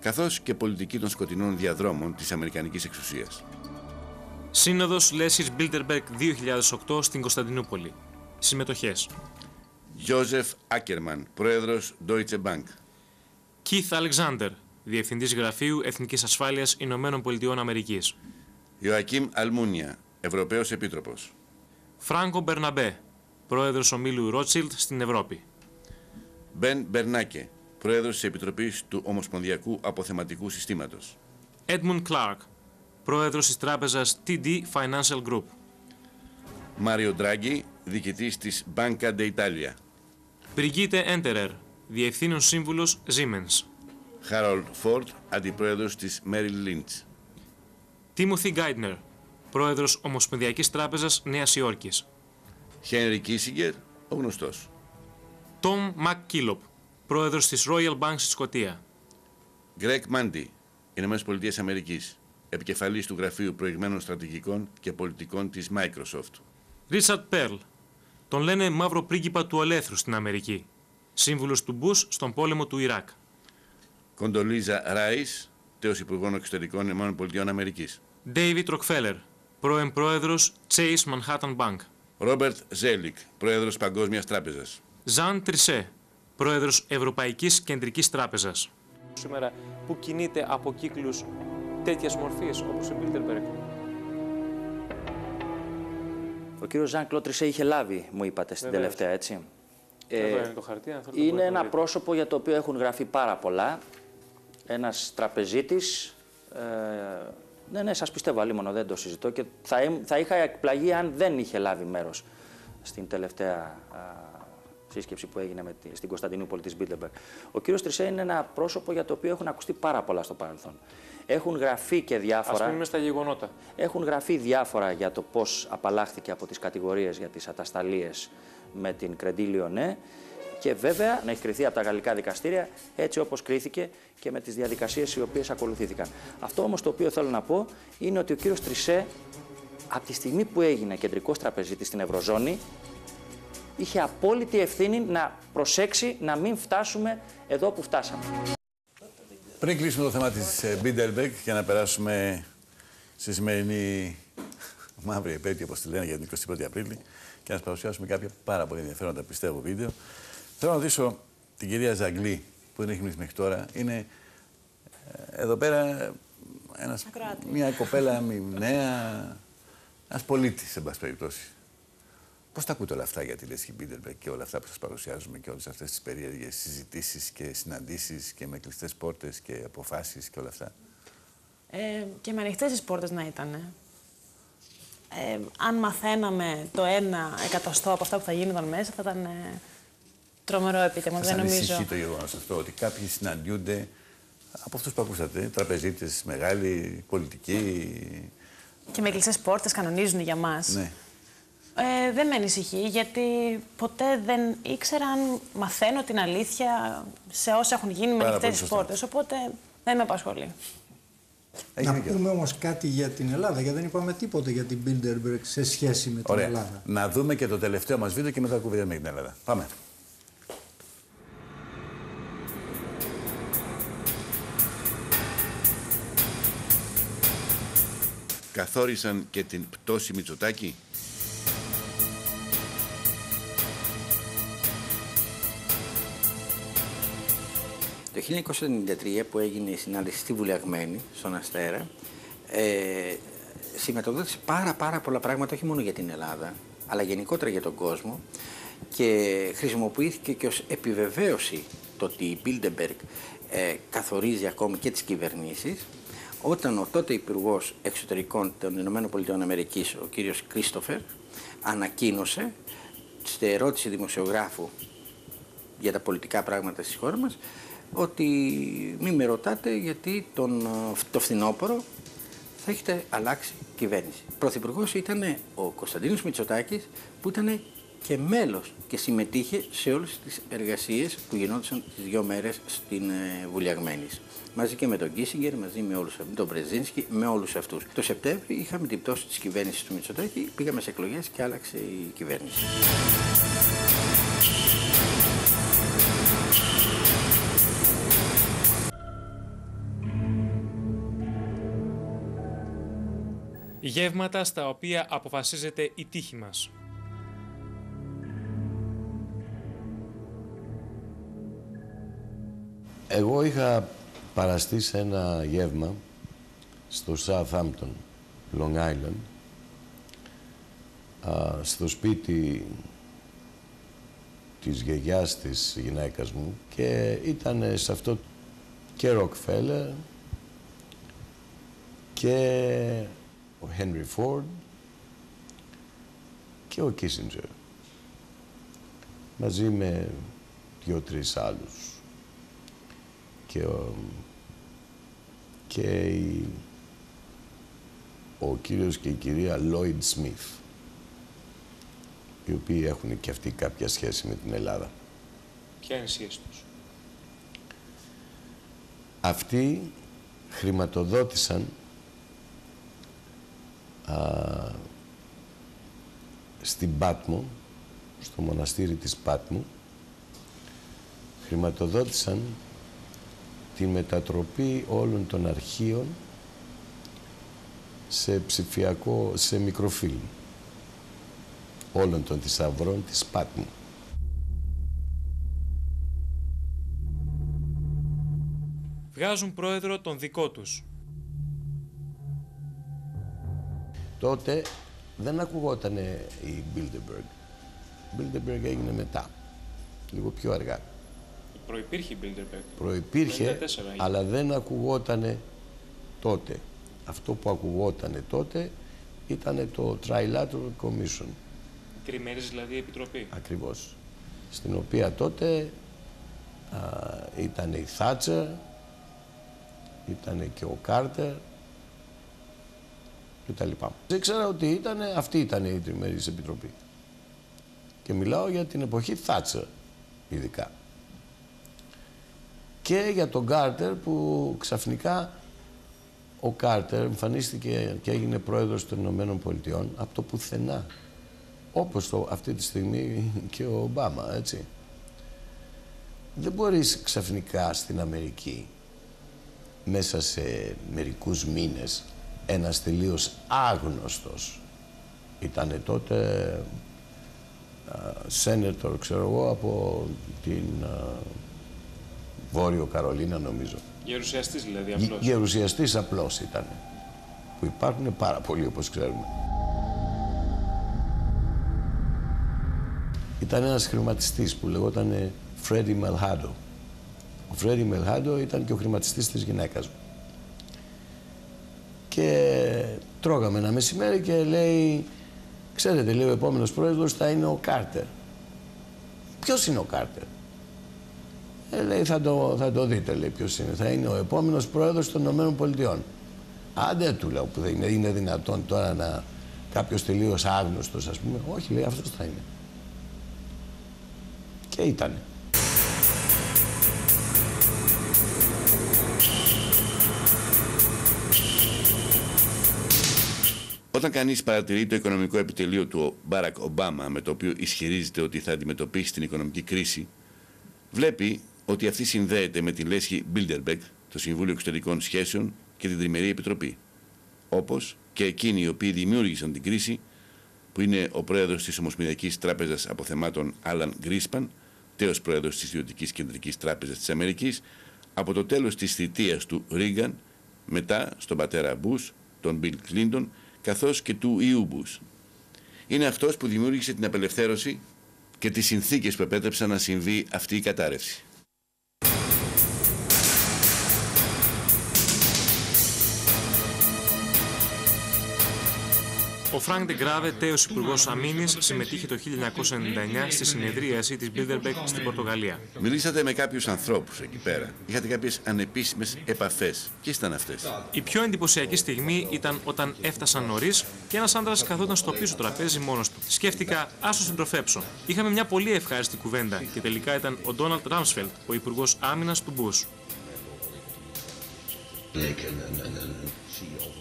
καθώς και πολιτική των σκοτεινών διαδρόμων της Αμερικανικής εξουσίας. Σύνοδος Λέσχη Bilderberg 2008 στην Κωνσταντινούπολη. Συμμετοχές. Γιώζεφ Άκερμαν, πρόεδρος Deutsche Bank. Keith Alexander, Διευθυντής Γραφείου Εθνικής Ασφάλειας Ηνωμένων Πολιτειών Αμερικής. Ιωακίμ Αλμούνια, Ευρωπαίος Επίτροπος. Φράγκο Μπερναμπέ, Πρόεδρος Ομίλου Ρότσιλτ στην Ευρώπη. Μπεν Μπερνάκε, Πρόεδρος της Επιτροπής του Ομοσπονδιακού Αποθεματικού Συστήματος. Έντμουν Κλάρκ, Πρόεδρος της Τράπεζας TD Financial Group. Μάριο Ντράγκη, Διοικητής της Banca d'Italia. Brigitte Έντερερ, Διευθύνων Σύμβουλος Siemens. Harold Ford, αντιπρόεδρος της Merrill Lynch. Timothy Geithner, πρόεδρος Ομοσπονδιακής Τράπεζας Νέας Υόρκης. Χένρι Κίσιγκερ, ο γνωστός. Τόμ Μακκίλοπ, πρόεδρος της Royal Bank στη Σκωτία. Γκρέκ Μάντι, Ηνωμένες Πολιτείες Αμερικής, επικεφαλής του Γραφείου Προηγμένων Στρατηγικών και Πολιτικών της Microsoft. Ρίτσαρτ Πέρλ, τον λένε μαύρο πρίγκιπα του Ολέθρου στην Αμερική. Σύμβουλος του Μπούς στον πόλεμο του Ιράκ. Κοντολίζα Ράις, τέος Υπουργών Εξωτερικών Ηνωμένων Πολιτειών Αμερικής. David Rockefeller, πρώην πρόεδρος Chase Manhattan Bank. Ρόμπερτ Ζέλικ, πρόεδρος Παγκόσμιας Τράπεζας. Ζαν Τρισέ, πρόεδρος Ευρωπαϊκής Κεντρικής Τράπεζας. Σήμερα που κινείται από κύκλους τέτοιας μορφής όπως ο Bilderberg. Ο κύριος Ζαν Κλώτρισε είχε λάβει, μου είπατε, στην Βεβαίως. τελευταία, έτσι. Εδώ είναι το χαρτί, αν θέλετε είναι μπορείτε να ένα δείτε. πρόσωπο για το οποίο έχουν γραφεί πάρα πολλά. Ένας τραπεζίτης. Ε, ναι, ναι, σας πιστεύω, αλίμονο, δεν το συζητώ και θα, ήμ- θα είχα εκπλαγεί αν δεν είχε λάβει μέρος στην τελευταία α, σύσκεψη που έγινε με τη, στην Κωνσταντινούπολη της Μπίλτεμπεργκ. Ο κύριος Τρισέ είναι ένα πρόσωπο για το οποίο έχουν ακουστεί πάρα πολλά στο παρελθόν. Έχουν γραφεί και Ας διάφορα. μείνουμε στα γεγονότα. Έχουν γραφεί διάφορα για το πώς απαλλάχθηκε από τις κατηγορίες για τις ατασταλίες με την Κρεντήλιο Ναι και βέβαια να έχει κριθεί από τα γαλλικά δικαστήρια έτσι όπως κρίθηκε και με τις διαδικασίες οι οποίες ακολουθήθηκαν. Αυτό όμως το οποίο θέλω να πω είναι ότι ο κύριος Τρισέ από τη στιγμή που έγινε κεντρικός τραπεζίτης στην Ευρωζώνη είχε απόλυτη ευθύνη να προσέξει να μην φτάσουμε εδώ που φτάσαμε. Πριν κλείσουμε το θέμα της ε, Bilderberg και να περάσουμε στη σημερινή μαύρη επέτειο, όπως τη λένε, για την 21η Απρίλη και να σας παρουσιάσουμε κάποια πάρα πολύ ενδιαφέροντα, πιστεύω, βίντεο. Θέλω να ρωτήσω την κυρία Ζαγκλή, που δεν έχει μιλήσει μέχρι τώρα. Είναι ε, εδώ πέρα ένας, μια κοπέλα μη- νέα, ένας πολίτης, εν πάση περιπτώσει. Πώς τα ακούτε όλα αυτά για τη Λέσχη Μπίντερμπεργκ και όλα αυτά που σας παρουσιάζουμε και όλες αυτές τις περίεργες συζητήσεις και συναντήσεις και με κλειστές πόρτες και αποφάσεις και όλα αυτά; Ε, και με ανοιχτές τις πόρτες να ήταν. Ε, αν μαθαίναμε το ένα εκατοστό από αυτά που θα γίνονταν μέσα, θα ήταν ε, τρομερό επίτευγμα. Σας Δεν νομίζω. ανησυχεί το γεγονός αυτό ότι κάποιοι συναντιούνται από αυτούς που ακούσατε, τραπεζίτες, μεγάλοι, πολιτικοί. Και με κλειστέ πόρτες κανονίζουν για μας. Ναι. Ε, δεν με ανησυχεί, γιατί ποτέ δεν ήξερα αν μαθαίνω την αλήθεια σε όσα έχουν γίνει με Πάρα ανοιχτές πολύ τι σωστά. πόρτες. Οπότε δεν με απασχολεί. Έχει να δίκιο. πούμε όμως κάτι για την Ελλάδα, γιατί δεν είπαμε τίποτα για την Bilderberg σε σχέση με την Ωραία. Ελλάδα. Να δούμε και το τελευταίο μας βίντεο και μετά κουβέντα με την Ελλάδα. Πάμε. Καθόρισαν και την πτώση Μητσοτάκη; Το 1993 που έγινε η συνάντηση στη Βουλιαγμένη, στον Αστέρα, ε, σηματοδότησε πάρα πάρα πολλά πράγματα, όχι μόνο για την Ελλάδα, αλλά γενικότερα για τον κόσμο και χρησιμοποιήθηκε και ως επιβεβαίωση το ότι η Bilderberg ε, καθορίζει ακόμη και τις κυβερνήσεις όταν ο τότε Υπουργός Εξωτερικών των Ηνωμένων Πολιτειών Αμερικής, ο κύριος Κρίστοφερ, ανακοίνωσε στη ερώτηση δημοσιογράφου για τα πολιτικά πράγματα στη χώρα μας ότι μη με ρωτάτε γιατί τον, ε, το φθινόπωρο θα έχετε αλλάξει κυβέρνηση. Πρωθυπουργός ήταν ο Κωνσταντίνος Μητσοτάκης που ήταν και μέλος και συμμετείχε σε όλες τις εργασίες που γινόντουσαν τις δύο μέρες στην ε, Βουλιαγμένης. Μαζί και με τον Κίσιγκερ, μαζί με όλους αυτούς, τον Πρεζίνσκι, με όλους αυτούς. Το Σεπτέμβριο είχαμε την πτώση της κυβέρνησης του Μητσοτάκη, πήγαμε σε εκλογές και άλλαξε η κυβέρνηση. Γεύματα στα οποία αποφασίζεται η τύχη μας. Εγώ είχα παραστεί σε ένα γεύμα στο Southampton, Long Island, α, στο σπίτι της γιαγιάς της γυναίκας μου και ήταν σε αυτό και Rockefeller και ο Henry Ford και ο Kissinger μαζί με δύο-τρεις άλλους και, ο, και η ο κύριος και η κυρία Lloyd Smith, οι οποίοι έχουν και αυτοί κάποια σχέση με την Ελλάδα. Ποια είναι η σχέση τους; Αυτοί χρηματοδότησαν α, στην Πάτμο, στο μοναστήρι της Πάτμου, χρηματοδότησαν τη μετατροπή όλων των αρχείων σε ψηφιακό, σε μικροφίλμ όλων των θησαυρών της Πάτμου. Βγάζουν πρόεδρο τον δικό τους. Τότε δεν ακουγόταν η Bilderberg. Η Bilderberg έγινε μετά, λίγο πιο αργά. Προϋπήρχε η Bilderberg. Προϋπήρχε, αλλά δεν ακουγόταν τότε. Αυτό που ακουγόταν τότε ήταν το Trilateral Commission. Τριμέρης δηλαδή επιτροπή. Ακριβώς. Στην οποία τότε α, ήταν η Θάτσερ, ήταν και ο Κάρτερ και τα λοιπά. Δεν ήξερα ότι ήταν, αυτή ήταν η τριμερής επιτροπή. Και μιλάω για την εποχή Θάτσερ ειδικά. Και για τον Κάρτερ που ξαφνικά ο Κάρτερ εμφανίστηκε και έγινε πρόεδρος των Ηνωμένων Πολιτειών από το πουθενά. Όπως το, αυτή τη στιγμή και ο Ομπάμα, έτσι. Δεν μπορείς ξαφνικά στην Αμερική μέσα σε μερικούς μήνες ένας τελείως άγνωστος ήταν τότε σένετορ, ξέρω εγώ, από την Βόρειο Καρολίνα νομίζω. Γερουσιαστής δηλαδή απλώς. Γερουσιαστής απλώς ήταν. Που υπάρχουν πάρα πολλοί όπως ξέρουμε. Ήταν ένας χρηματιστής που λεγόταν Φρέντι Μελχάντο. Ο Φρέντι Μελχάντο ήταν και ο χρηματιστής της γυναίκας μου. Και τρώγαμε ένα μεσημέρι και λέει, ξέρετε, λέει ο επόμενος πρόεδρος θα είναι ο Κάρτερ. Ποιος είναι ο Κάρτερ; Ε, λέει, θα το, θα το δείτε, λέει, ποιος είναι. Θα είναι ο επόμενος πρόεδρος των Ηνωμένων Πολιτειών. Άντε του λέω που δεν είναι, είναι δυνατόν τώρα να κάποιος τελείως άγνωστος, ας πούμε. Όχι, λέει, αυτός θα είναι. Και ήτανε. Όταν κανείς παρατηρεί το οικονομικό επιτελείο του Μπάρακ Ομπάμα, με το οποίο ισχυρίζεται ότι θα αντιμετωπίσει την οικονομική κρίση, βλέπει ότι αυτή συνδέεται με τη λέσχη Bilderberg, το Συμβούλιο Εξωτερικών Σχέσεων και την Τριμερή Επιτροπή. Όπως και εκείνοι οι οποίοι δημιούργησαν την κρίση, που είναι ο πρόεδρος της Ομοσπονδιακής Τράπεζας Αποθεμάτων Άλαν Γκρίσπαν, τέος πρόεδρος της Ιδιωτικής Κεντρικής Τράπεζας της Αμερικής, από το τέλος της θητείας του Ρίγκαν, μετά στον πατέρα Μπους, τον Μπιλ Κλίντον καθώς και του υιού Μπους. Είναι αυτός που δημιούργησε την απελευθέρωση και τις συνθήκες που επέτρεψαν να συμβεί αυτή η κατάρρευση. Ο Φρανκ Ντεγκράβε, τέως Υπουργός Αμύνης, συμμετείχε το 1999 στη συνεδρίαση της Bilderberg στην Πορτογαλία. Μιλήσατε με κάποιους ανθρώπους εκεί πέρα. Είχατε κάποιες ανεπίσημες επαφές. Ποιες ήταν αυτές; Η πιο εντυπωσιακή στιγμή ήταν όταν έφτασαν νωρίς και ένας άντρα καθόταν στο πίσω τραπέζι μόνος του. Σκέφτηκα, α το συντροφέψω. Είχαμε μια πολύ ευχάριστη κουβέντα και τελικά ήταν ο Ντόναλτ Ράμσφελτ, ο Υπουργός Άμυνας του Μπού.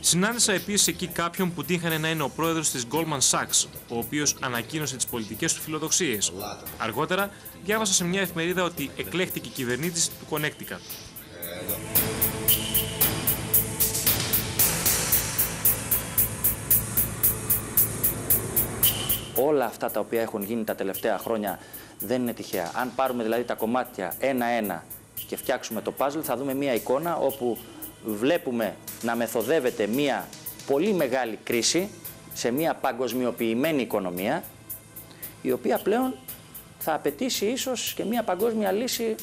Συνάντησα επίσης εκεί κάποιον που τύχανε να είναι ο πρόεδρος της Goldman Sachs, ο οποίος ανακοίνωσε τις πολιτικές του φιλοδοξίες. Αργότερα, διάβασα σε μια εφημερίδα ότι εκλέχθηκε κυβερνήτης του Connecticut. Όλα αυτά τα οποία έχουν γίνει τα τελευταία χρόνια δεν είναι τυχαία. Αν πάρουμε δηλαδή τα κομμάτια ένα-ένα και φτιάξουμε το puzzle, θα δούμε μια εικόνα όπου βλέπουμε να μεθοδεύεται μια πολύ μεγάλη κρίση σε μια παγκοσμιοποιημένη οικονομία η οποία πλέον θα απαιτήσει ίσως και μια παγκόσμια λύση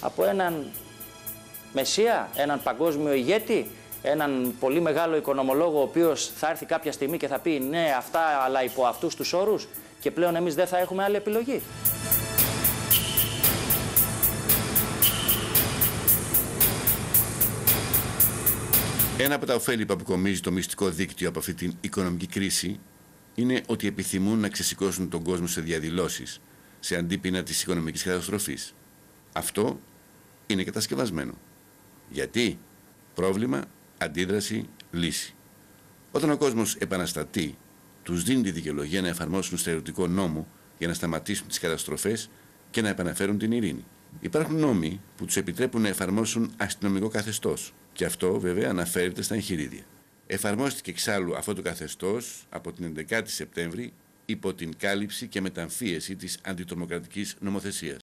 από έναν μεσία, έναν παγκόσμιο ηγέτη, έναν πολύ μεγάλο οικονομολόγο ο οποίος θα έρθει κάποια στιγμή και θα πει ναι αυτά αλλά υπό αυτούς τους όρους και πλέον εμείς δεν θα έχουμε άλλη επιλογή. Ένα από τα ωφέλη που αποκομίζει το μυστικό δίκτυο από αυτή την οικονομική κρίση είναι ότι επιθυμούν να ξεσηκώσουν τον κόσμο σε διαδηλώσεις, σε αντίπεινα της οικονομικής καταστροφής. Αυτό είναι κατασκευασμένο. Γιατί; Πρόβλημα, αντίδραση, λύση. Όταν ο κόσμος επαναστατεί, τους δίνει τη δικαιολογία να εφαρμόσουν στερεωτικό νόμο για να σταματήσουν τις καταστροφές και να επαναφέρουν την ειρήνη. Υπάρχουν νόμοι που τους επιτρέπουν να εφαρμόσουν αστυνομικό καθεστώς και αυτό βέβαια αναφέρεται στα εγχειρίδια. Εφαρμόστηκε εξάλλου αυτό το καθεστώς από την 11η Σεπτέμβρη υπό την κάλυψη και μεταμφίεση της αντιτρομοκρατικής νομοθεσίας.